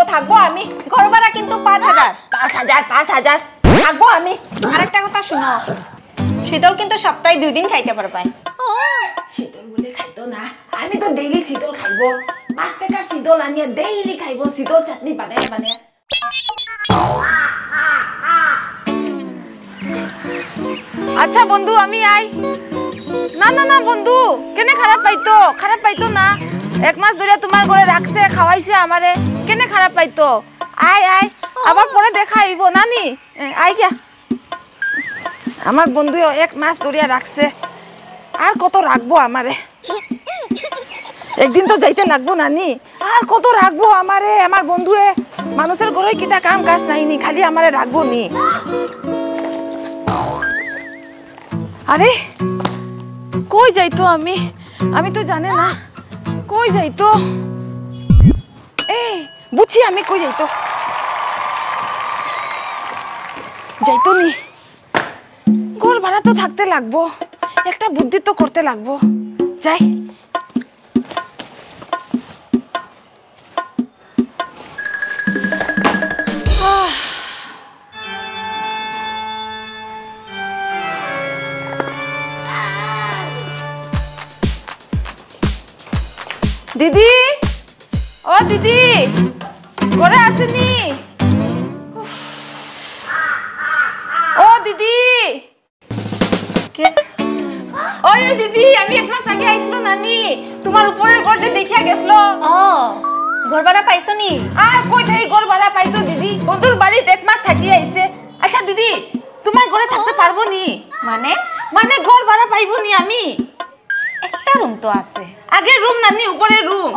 করব? থাকব আমি। ঘর ভাড়া কিন্তু পাঁচ হাজার। পাঁচ হাজার পাঁচ হাজার। থাকব আমি। আরেকটা কথা শুনো। শীতল কিন্তু সপ্তাহে দুই দিন খাইতে পারবাই শীতল বলে খাইতো না। আমি তো ডেইলি শীতল খাইবো। পাঁচ টাকার শীতল আনিয়ে ডেইলি খাইবো। শীতল চাটনি বানায় বানায়। আচ্ছা বন্ধু আমি আই। না না না বন্ধু। কেনে খারাপ পাইতো? খারাপ পাইতো না। এক মাস ধরে তোমার ঘরে রাখছে, খাওয়াইছে আমারে। কেনে খারাপ পাইতো? আয় আয়, আবার পরে দেখা আইব নানি? আই গিয়া। আমার বন্ধু এক মাস ধরিয়া রাখছে। আর কত রাখব আমারে? একদিন তো যাইতে লাগবো, নানি। আর কত রাখব আমারে? আমার বন্ধুয়ে, মানুষের ঘরে কিটা কাম কাজ নাই নি, খালি আমারে রাখব নি। আরে, কই যাইতো আমি? আমি তো জানে না। কই যাইতো? এই, বুঝি আমি কই যাইতো? যাইতো নি। ঘর ভাড়া তো থাকতে লাগবো, একটা বুদ্ধি তো করতে লাগবো। যাই। দিদি? ও দিদি ঘরে আসেনি। ও দিদি। ওই দিদি আমি এক মাস আগে আইছিল নানি। তোমার উপরের ঘর যে দেখিয়া গেছিল। ও ঘর ভাড়া পাইছো নি? আর কই থাকি ঘর ভাড়া পাইতো দিদি। বন্ধুর বাড়িতে এক মাস থাকি আইছে। আচ্ছা দিদি তোমার ঘরে থাকতে পারব নি? মানে? মানে ঘর ভাড়া পাইবো নি আমি? একটা রুম তো আছে। আগে রুম নানি উপরে রুম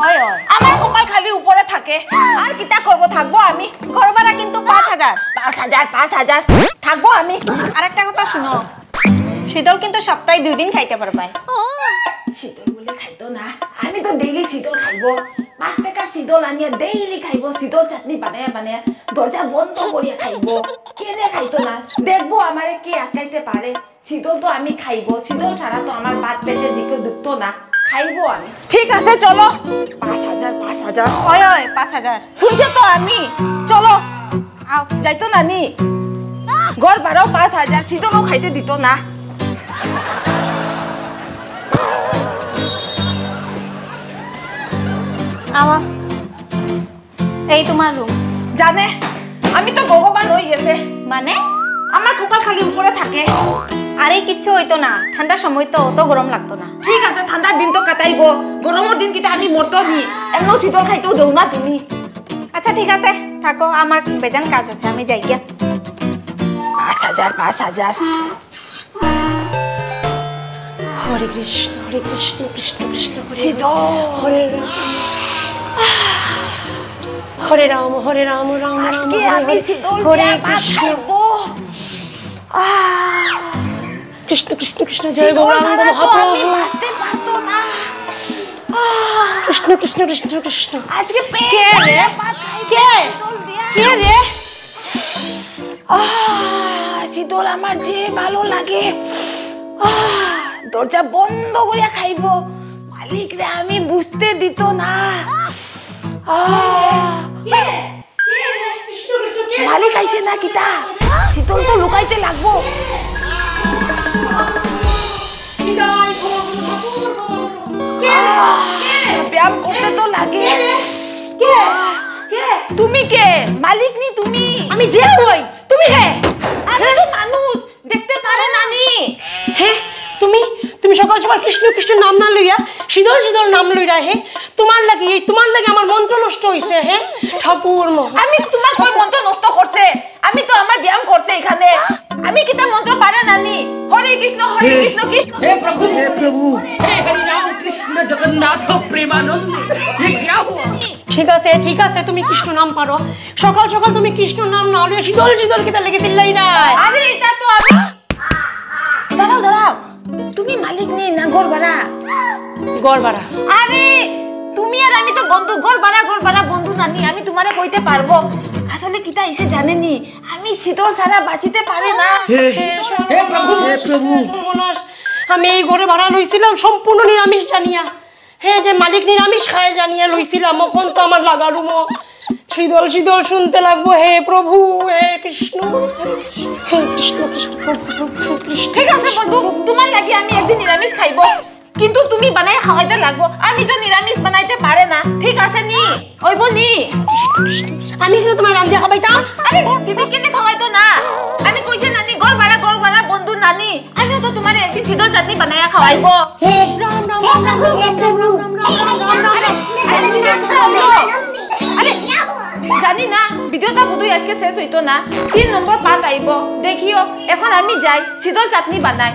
আমার কপাল খালি উপরে থাকে। আর কিটা করব থাকব আমি? ঘর ভাড়া কিন্তু পাঁচ হাজার। পাঁচ হাজার পাঁচ হাজার। থাকব আমি? আরেকটা কথা শুনো। শীতল কিন্তু সপ্তাহে দুই দিন খাইতে পারবাই। শীতল বলে খাইতো না। আমি তো ডেইলি শীতল খাইবো। পাঁচ টাকার শীতল আনিয়ে ডেইলি খাইবো। শীতল চাটনি বানায় বানায় দরজা বন্ধ করিয়া খাইবো। কেনে খাইতো না? দেখব আমারে কে আটকাইতে পারে। শীতল তো আমি খাইবো শীতল ছাড়া তো আমার বাত পেটের দিকে দুখতো না খাইবো আমি। ঠিক আছে চলো। পাঁচ হাজার পাঁচ হাজার ওই ওই পাঁচ হাজার শুনছো তো আমি চলো। আও। যাইতো নানি। ঘর ভাড়াও পাঁচ হাজার শীতলও খাইতে দিত না। আওয়া এই তোমার রুম জানে আমি তো ভগবান হয়ে গেছে। মানে? আমার কপাল খালি উপরে থাকে। আরে কিচ্ছু হইতো না। ঠান্ডার সময় তো অত গরম লাগতো না। ঠিক আছে ঠান্ডার দিন তো কাটাইব। গরমের দিন কিটা আমি মরতো নি এমন শীতল খাইতেও দেও না তুমি। আচ্ছা ঠিক আছে। থাকো আমার বেজান কাজ আছে আমি যাই গিয়া। পাঁচ হাজার পাঁচ হাজার। হরে কৃষ্ণ হরে কৃষ্ণ কৃষ্ণ কৃষ্ণ হরে হরে রাম। হরে রাম হরে রাম রাম হরে আমি হরে। কৃষ্ণ। আহ, কৃষ্ণ কৃষ্ণ কৃষ্ণ জয় গৌরাঙ্গ মহাপ্রভু কৃষ্ণ কৃষ্ণ কৃষ্ণ কৃষ্ণ। আজকে কে রে? কে? কে রে? আহ, শীতল আমার যে ভালো লাগে। দরজা বন্ধ করিয়া খাইব। মালিক রে আমি বুঝতে দিত না। মালিক আইছে না কিতা? শীতল তো লুকাইতে লাগবো। ব্যায়াম করতে তো লাগে। কে? কে? তুমি কে? মালিক নি তুমি? আমি যে হই? তুমি হে? আমি তো মানুষ দেখতে পারে না নি। হে? তুমি? তুমি সকাল সকাল কৃষ্ণ কৃষ্ণ নাম না লইয়া শীতল শীতল নাম লইরা হে? তোমার লাগি এই তোমার লাগি আমার মন্ত্র নষ্ট হইছে হ্যাঁ ঠাকুর আমি তোমার কই মন্ত্র নষ্ট করছে? আমি তো আমার ব্যায়াম করছে এখানে। আমি কি তা মন্ত্র পারে নানি হরে কৃষ্ণ হরে কৃষ্ণ কৃষ্ণ। হে প্রভু। হে প্রভু। হে হরি রাম কৃষ্ণ জগন্নাথ প্রেমানন্দ। এ কিয়া হুয়া ঠিক আছে ঠিক আছে তুমি কৃষ্ণ নাম পারো। সকাল সকাল তুমি কৃষ্ণ নাম না হলে শীতল শীতল কিতা লেগে দিল্লাই না। আরে এটা তো আমি দাঁড়াও দাঁড়াও। তুমি মালিক নেই না গড়বাড়া গড়বাড়া আরে বন্ধু গোল বাড়া গোল বাড়া বন্ধু নানি আমি তোমারে কইতে পারব? আসলে কিতা এসে জানেনি? আমি শীতল ছাড়া বাঁচিতে পারে না। হে প্রভু আমি এই ঘরে ভাড়া লইছিলাম সম্পূর্ণ নিরামিষ জানিয়া। হ্যাঁ যে মালিক নিরামিষ খায় জানিয়া লইছিলাম ওখন তো আমার লাগালু মো শীতল শীতল শুনতে লাগবো। হে প্রভু হে কৃষ্ণ। হে কৃষ্ণ কৃষ্ণ। ঠিক আছে বন্ধু তোমার লাগি আমি একদিন নিরামিষ খাইবো। কিন্তু তুমি বানাই খাওয়াইতে লাগবো আমি তো নিরামিষ বানাইতে পারে না ঠিক আছে নি ওইব নি আমি কিন্তু তোমার রান্ধিয়া খাবাইতাম আরে দিদি কেনে খাওয়াইতো না আমি কইছে নানি গড় ভাড়া গড় ভাড়া বন্ধু নানি আমিও তো তোমার একদিন শীতল চাটনি বানাইয়া খাওয়াইব রাম রাম রাম রাম রাম রাম রাম রাম রাম রাম রাম রাম আরে খাওয়াইবো। আরে জানি না ভিডিওটা বোধহয় আজকে শেষ হইতো না তিন নম্বর পার্ট আইব দেখিও এখন আমি যাই শীতল চাটনি বানাই